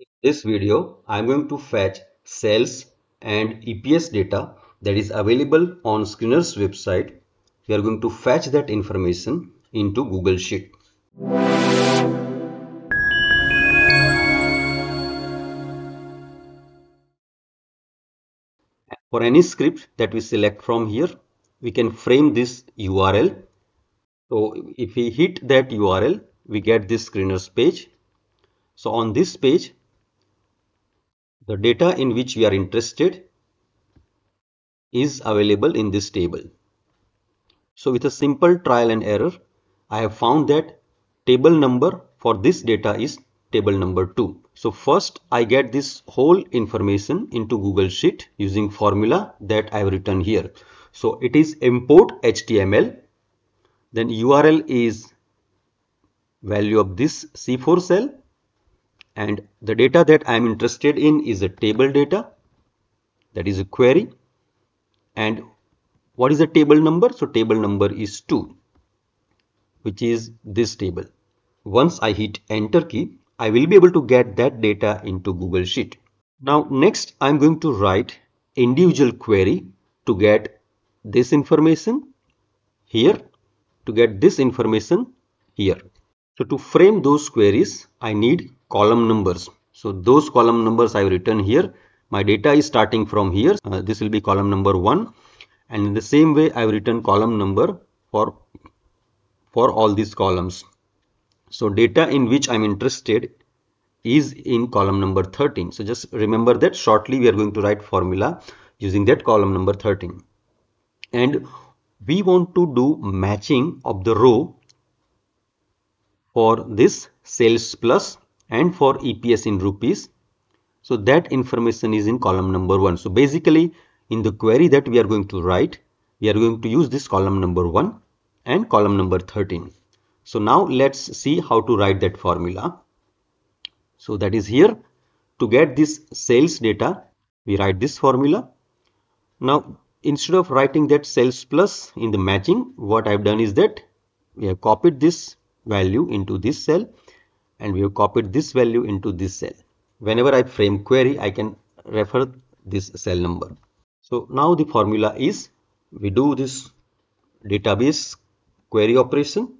In this video, I am going to fetch sales and EPS data that is available on Screener's website. We are going to fetch that information into Google Sheet. For any script that we select from here, we can frame this URL. So if we hit that URL, we get this screener's page. So on this page, the data in which we are interested is available in this table. So with a simple trial and error, I have found that table number for this data is table number 2. So first I get this whole information into Google Sheet using formula that I have written here. So it is import HTML, then URL is value of this C4 cell and the data that I am interested in is a table data that is a query. And what is the table number? So table number is 2 which is this table. Once I hit enter key I will be able to get that data into Google Sheet. Now next I'm going to write individual query to get this information here to get this information here. So to frame those queries, I need column numbers. So those column numbers I've written here. My data is starting from here. Uh, this will be column number one. And in the same way, I've written column number for, for all these columns. So data in which I'm interested is in column number 13. So just remember that shortly we are going to write formula using that column number 13. And we want to do matching of the row for this sales plus and for EPS in rupees. So that information is in column number 1. So basically in the query that we are going to write, we are going to use this column number 1 and column number 13. So now let's see how to write that formula. So that is here to get this sales data, we write this formula. Now instead of writing that sales plus in the matching, what I've done is that we have copied this value into this cell and we have copied this value into this cell. Whenever I frame query, I can refer this cell number. So now the formula is we do this database query operation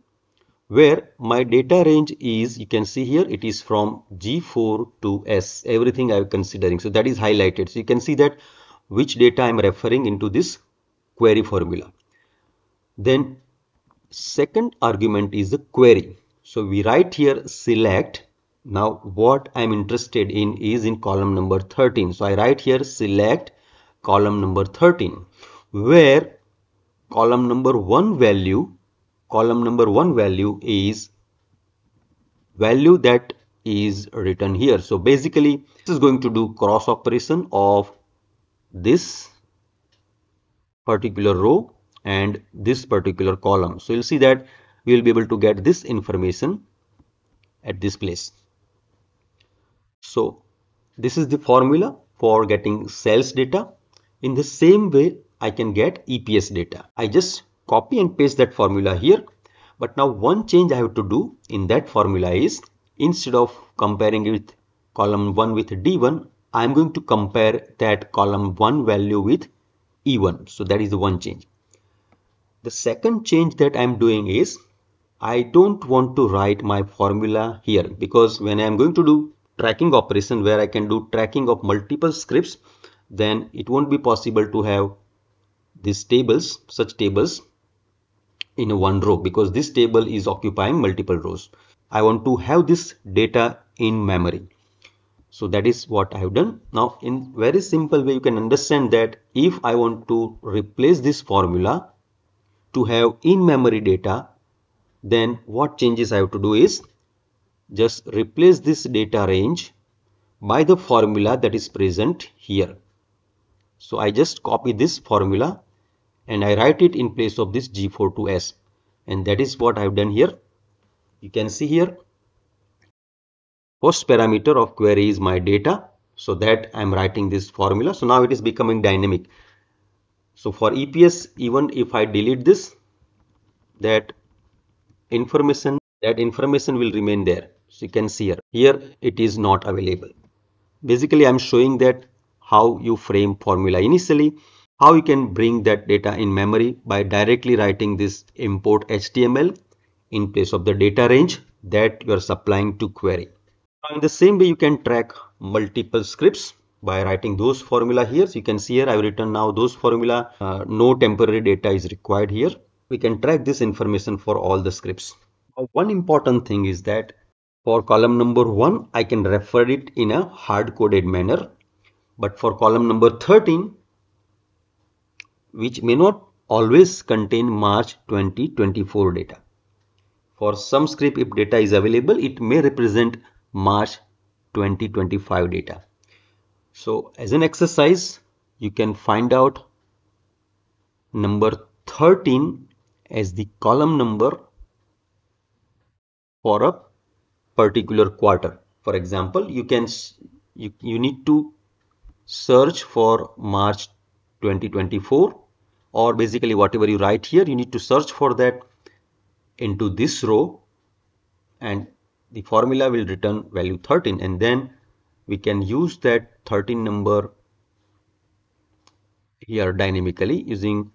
where my data range is you can see here it is from G4 to S everything I am considering so that is highlighted so you can see that which data I am referring into this query formula then second argument is the query so we write here select. Now what i'm interested in is in column number 13 so i write here select column number 13 where column number 1 value column number 1 value is value that is written here. So basically this is going to do cross operation of this particular row and this particular column. So you'll see that we will be able to get this information at this place. So this is the formula for getting sales data. In the same way, I can get EPS data. I just copy and paste that formula here. But now one change I have to do in that formula is instead of comparing it with column 1 with D1, I am going to compare that column 1 value with E1. So that is the one change. The second change that I'm doing is I don't want to write my formula here because when I'm going to do tracking operation where I can do tracking of multiple scripts then it won't be possible to have these tables such tables in one row because this table is occupying multiple rows. I want to have this data in memory. So that is what I have done. Now in very simple way you can understand that if I want to replace this formula to have in-memory data, then what changes I have to do is just replace this data range by the formula that is present here. So I just copy this formula and I write it in place of this G4 to S and that is what I have done here. You can see here first parameter of query is my data so that I am writing this formula. So now it is becoming dynamic. So for EPS, even if I delete this, that information, that information will remain there. So you can see here, here it is not available. basically I'm showing that how you frame formula initially, how you can bring that data in memory by directly writing this import HTML in place of the data range that you are supplying to query. In the same way, you can track multiple scripts by writing those formula here. So you can see here I've written now those formula. Uh, no temporary data is required here. We can track this information for all the scripts. One important thing is that for column number 1, I can refer it in a hard-coded manner. But for column number 13, which may not always contain March 2024 data. For some script, if data is available, it may represent March 2025 data. So as an exercise, you can find out number 13 as the column number for a particular quarter. For example, you can you, you need to search for March 2024 or basically whatever you write here, you need to search for that into this row and the formula will return value 13 and then we can use that 13 number here dynamically using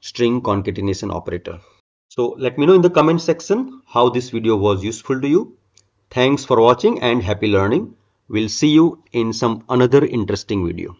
string concatenation operator. So let me know in the comment section how this video was useful to you. Thanks for watching and happy learning. We'll see you in some another interesting video.